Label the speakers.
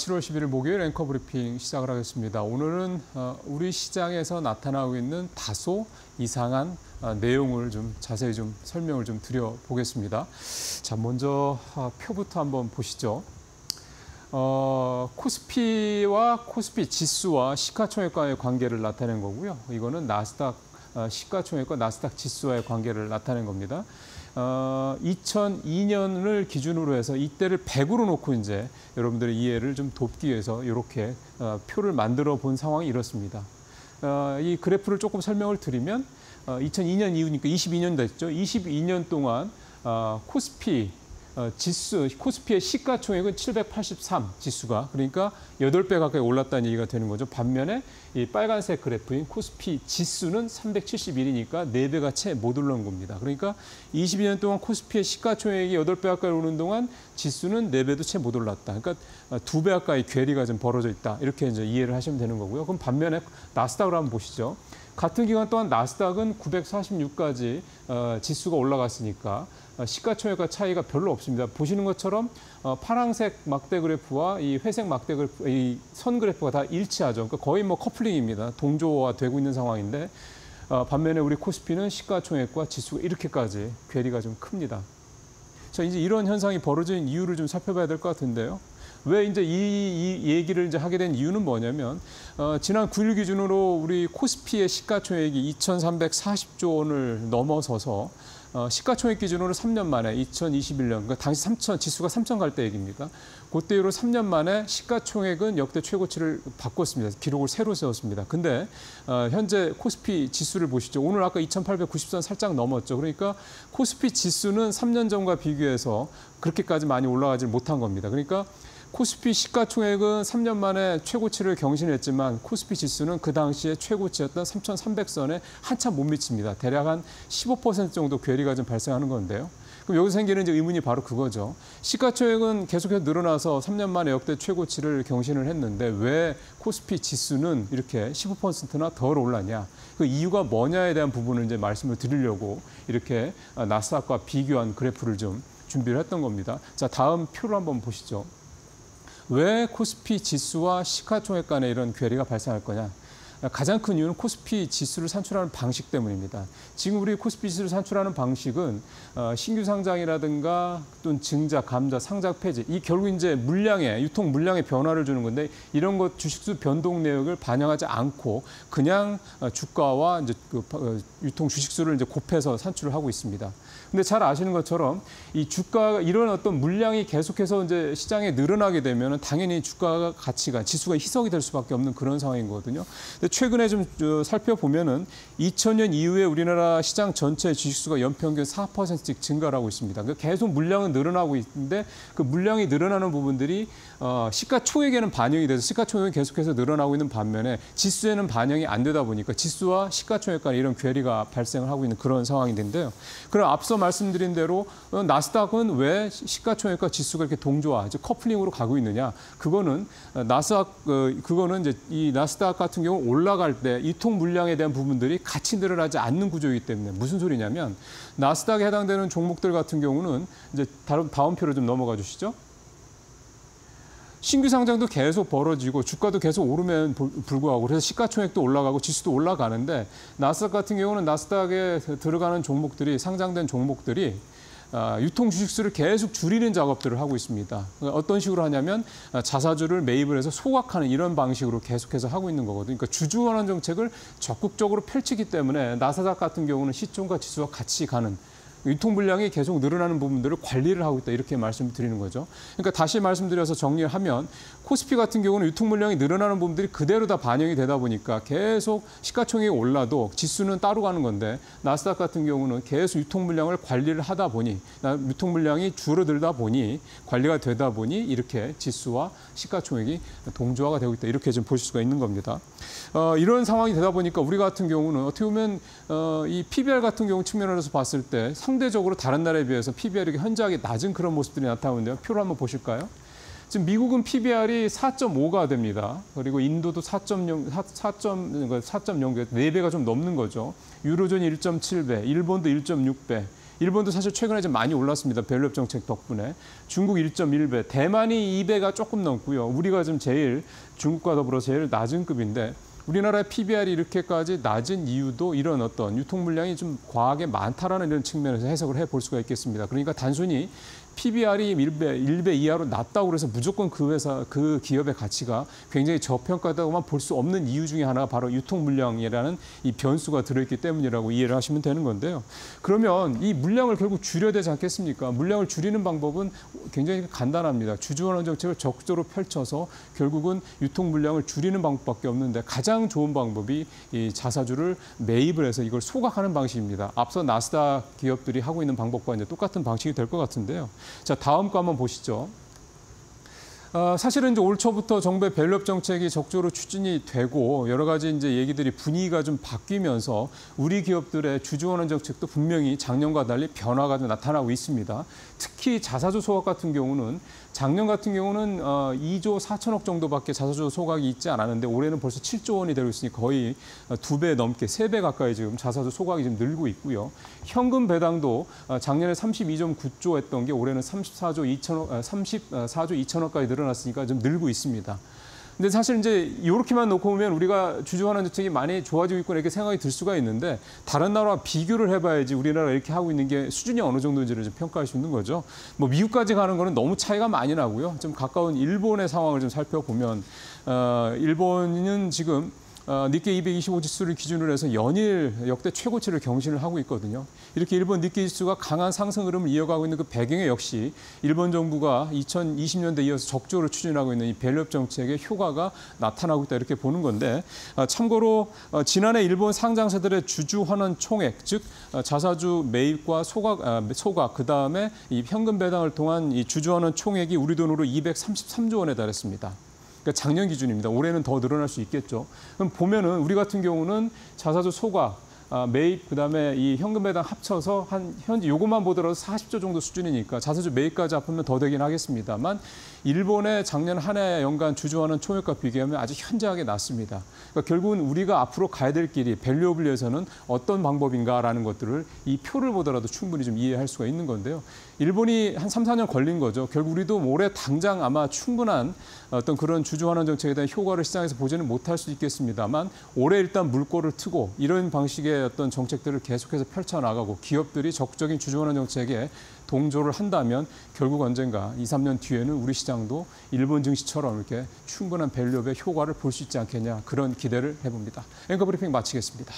Speaker 1: 7월 11일 목요일 앵커 브리핑 시작을 하겠습니다. 오늘은 어, 우리 시장에서 나타나고 있는 다소 이상한 어, 내용을 좀 자세히 좀 설명을 좀 드려보겠습니다. 자, 먼저 어, 표부터 한번 보시죠. 어, 코스피와 코스피 지수와 시가총액과의 관계를 나타낸 거고요. 이거는 나스닥 시가총액과 나스닥 지수와의 관계를 나타낸 겁니다. 어, 2002년을 기준으로 해서 이때를 100으로 놓고 이제 여러분들의 이해를 좀 돕기 위해서 이렇게 어, 표를 만들어 본 상황이 이렇습니다. 어, 이 그래프를 조금 설명을 드리면 어, 2002년 이후니까 22년 됐죠. 22년 동안 어, 코스피 어, 지수, 코스피의 시가총액은 783 지수가 그러니까 8배 가까이 올랐다는 얘기가 되는 거죠. 반면에 이 빨간색 그래프인 코스피 지수는 371이니까 4배가 채 못 올라온 겁니다. 그러니까 22년 동안 코스피의 시가총액이 8배 가까이 오는 동안 지수는 4배도 채 못 올랐다. 그러니까 2배 가까이 괴리가 좀 벌어져 있다. 이렇게 이제 이해를 하시면 되는 거고요. 그럼 반면에 나스닥을 한번 보시죠. 같은 기간 동안 나스닥은 946까지 어, 지수가 올라갔으니까 어, 시가총액과 차이가 별로 없습니다. 보시는 것처럼 어, 파란색 막대 그래프와 이 회색 막대 그래프, 이 선 그래프가 다 일치하죠. 그러니까 거의 뭐 커플링입니다. 동조화 되고 있는 상황인데 어, 반면에 우리 코스피는 시가총액과 지수가 이렇게까지 괴리가 좀 큽니다. 자, 이제 이런 현상이 벌어진 이유를 좀 살펴봐야 될 것 같은데요. 왜 이제 이, 이, 얘기를 이제 하게 된 이유는 뭐냐면 어, 지난 9일 기준으로 우리 코스피의 시가총액이 2,340조 원을 넘어서서 어, 시가총액 기준으로 3년 만에 2021년, 그러니까 당시 3천 지수가 3천 갈 때 얘기입니다. 그때 이후로 3년 만에 시가총액은 역대 최고치를 바꿨습니다. 기록을 새로 세웠습니다. 근데 어, 현재 코스피 지수를 보시죠. 오늘 아까 2,890선 살짝 넘었죠. 그러니까 코스피 지수는 3년 전과 비교해서 그렇게까지 많이 올라가지 못한 겁니다. 그러니까 코스피 시가총액은 3년 만에 최고치를 경신했지만 코스피 지수는 그 당시에 최고치였던 3,300선에 한참 못 미칩니다. 대략 한 15% 정도 괴리가 좀 발생하는 건데요. 그럼 여기서 생기는 이제 의문이 바로 그거죠. 시가총액은 계속해서 늘어나서 3년 만에 역대 최고치를 경신을 했는데 왜 코스피 지수는 이렇게 15%나 덜 올랐냐? 그 이유가 뭐냐에 대한 부분을 이제 말씀을 드리려고 이렇게 나스닥과 비교한 그래프를 좀 준비를 했던 겁니다. 자, 다음 표를 한번 보시죠. 왜 코스피 지수와 시가총액 간에 이런 괴리가 발생할 거냐? 가장 큰 이유는 코스피 지수를 산출하는 방식 때문입니다. 지금 우리 코스피 지수를 산출하는 방식은 어, 신규 상장이라든가 또는 증자, 감자, 상장 폐지 이 결국 이제 물량의 유통 물량의 변화를 주는 건데 이런 것 주식수 변동 내역을 반영하지 않고 그냥 어, 주가와 이제 그 어, 유통 주식수를 이제 곱해서 산출을 하고 있습니다. 근데 잘 아시는 것처럼 이 주가 이런 어떤 물량이 계속해서 이제 시장에 늘어나게 되면 당연히 주가 가치가 지수가 희석이 될 수밖에 없는 그런 상황이거든요. 최근에 좀 살펴보면은 2000년 이후에 우리나라 시장 전체 주식수가 연평균 4%씩 증가를 하고 있습니다. 그러니까 계속 물량은 늘어나고 있는데 그 물량이 늘어나는 부분들이 어, 시가총액에는 반영이 돼서 시가총액이 계속해서 늘어나고 있는 반면에 지수에는 반영이 안 되다 보니까 지수와 시가총액 간 이런 괴리가 발생을 하고 있는 그런 상황인데요. 그럼 앞서 말씀드린 대로 어, 나스닥은 왜 시가총액과 지수가 이렇게 동조화, 이제 커플링으로 가고 있느냐? 그거는 어, 나스닥 그거는 이제 이 나스닥 같은 경우 올 라갈 때 유통 물량에 대한 부분들이 같이 늘어나지 않는 구조이기 때문에 무슨 소리냐면 나스닥에 해당되는 종목들 같은 경우는 이제 다음 다음 표를 좀 넘어가 주시죠. 신규 상장도 계속 벌어지고 주가도 계속 오르면 불구하고 그래서 시가총액도 올라가고 지수도 올라가는데 나스닥 같은 경우는 나스닥에 들어가는 종목들이 상장된 종목들이 아, 유통 주식수를 계속 줄이는 작업들을 하고 있습니다. 어떤 식으로 하냐면 자사주를 매입을 해서 소각하는 이런 방식으로 계속해서 하고 있는 거거든요. 그러니까 주주원환 정책을 적극적으로 펼치기 때문에 나스닥 같은 경우는 시총과 지수와 같이 가는 유통 물량이 계속 늘어나는 부분들을 관리를 하고 있다 이렇게 말씀을 드리는 거죠. 그러니까 다시 말씀드려서 정리를 하면 코스피 같은 경우는 유통 물량이 늘어나는 부분들이 그대로 다 반영이 되다 보니까 계속 시가총액이 올라도 지수는 따로 가는 건데 나스닥 같은 경우는 계속 유통 물량을 관리를 하다 보니 유통 물량이 줄어들다 보니 관리가 되다 보니 이렇게 지수와 시가총액이 동조화가 되고 있다 이렇게 좀 보실 수가 있는 겁니다. 어, 이런 상황이 되다 보니까 우리 같은 경우는 어떻게 보면 어, 이 PBR 같은 경우 측면에서 봤을 때 상대적으로 다른 나라에 비해서 PBR이 현저하게 낮은 그런 모습들이 나타나는데요. 표를 한번 보실까요? 지금 미국은 PBR이 4.5가 됩니다. 그리고 인도도 4.0, 4.0, 4.0, 4배가 좀 넘는 거죠. 유로존 1.7배, 일본도 1.6배, 일본도 사실 최근에 좀 많이 올랐습니다. value up 정책 덕분에. 중국 1.1배, 대만이 2배가 조금 넘고요. 우리가 좀 제일 중국과 더불어 제일 낮은 급인데 우리나라의 PBR이 이렇게까지 낮은 이유도 이런 어떤 유통 물량이 좀 과하게 많다라는 이런 측면에서 해석을 해볼 수가 있겠습니다. 그러니까 단순히 PBR이 1배, 1배 이하로 낮다고 그래서 무조건 그 회사, 그 기업의 가치가 굉장히 저평가다고만 볼 수 없는 이유 중에 하나가 바로 유통 물량이라는 이 변수가 들어있기 때문이라고 이해를 하시면 되는 건데요. 그러면 이 물량을 결국 줄여야 되지 않겠습니까? 물량을 줄이는 방법은 굉장히 간단합니다. 주주원화 정책을 적극적으로 펼쳐서 결국은 유통 물량을 줄이는 방법밖에 없는데 가장 좋은 방법이 이 자사주를 매입을 해서 이걸 소각하는 방식입니다. 앞서 나스닥 기업들이 하고 있는 방법과 이제 똑같은 방식이 될 것 같은데요. 자, 다음 거 한번 보시죠. 어, 사실은 이제 올 초부터 정부의 value up 정책이 적극적으로 추진이 되고 여러 가지 이제 얘기들이 분위기가 좀 바뀌면서 우리 기업들의 주주환원 정책도 분명히 작년과 달리 변화가 좀 나타나고 있습니다. 특히 자사주 소각 같은 경우는 작년 같은 경우는 어, 2조 4천억 정도밖에 자사주 소각이 있지 않았는데 올해는 벌써 7조 원이 되고 있으니 거의 두 배 넘게 세 배 가까이 지금 자사주 소각이 지금 늘고 있고요. 현금 배당도 어, 작년에 32.9조 했던 게 올해는 34조 2천억, 34조 2천억까지 늘어났으니까 좀 늘고 있습니다. 근데 사실 이제 이렇게만 놓고 보면 우리가 주주환원 정책이 많이 좋아지고 있구나 이렇게 생각이 들 수가 있는데 다른 나라와 비교를 해봐야지 우리나라가 이렇게 하고 있는 게 수준이 어느 정도인지를 좀 평가할 수 있는 거죠. 뭐 미국까지 가는 거는 너무 차이가 많이 나고요. 좀 가까운 일본의 상황을 좀 살펴보면 어, 일본은 지금 어, 니케이 225 지수를 기준으로 해서 연일 역대 최고치를 경신을 하고 있거든요. 이렇게 일본 니케이 지수가 강한 상승 흐름을 이어가고 있는 그 배경에 역시 일본 정부가 2020년대 이어서 적극적으로 추진하고 있는 이 value up 정책의 효과가 나타나고 있다 이렇게 보는 건데 어, 참고로 어, 지난해 일본 상장사들의 주주 환원 총액 즉 어, 자사주 매입과 소각 아, 소각 그다음에 이 현금 배당을 통한 이 주주 환원 총액이 우리 돈으로 233조 원에 달했습니다. 그러니까 작년 기준입니다. 올해는 더 늘어날 수 있겠죠. 그럼 보면은 우리 같은 경우는 자사주 아, 매입 그다음에 이 현금 배당 합쳐서 한 현재 요것만 보더라도 40조 정도 수준이니까 자사주 매입까지 합하면 더 되긴 하겠습니다만 일본의 작년 한 해 연간 주주하는 총액과 비교하면 아주 현저하게 낮습니다. 그러니까 결국은 우리가 앞으로 가야 될 길이 밸류업을 위해서는 어떤 방법인가라는 것들을 이 표를 보더라도 충분히 좀 이해할 수가 있는 건데요. 일본이 한 3, 4년 걸린 거죠. 결국 우리도 올해 당장 아마 충분한 어떤 그런 주주환원 정책에 대한 효과를 시장에서 보지는 못할 수 있겠습니다만 올해 일단 물꼬를 트고 이런 방 어떤 정책들을 계속해서 펼쳐나가고 기업들이 적극적인 주주환원 정책에 동조를 한다면 결국 언젠가 2, 3년 뒤에는 우리 시장도 일본 증시처럼 이렇게 충분한 밸류업의 효과를 볼 수 있지 않겠냐 그런 기대를 해봅니다. 앵커 브리핑 마치겠습니다.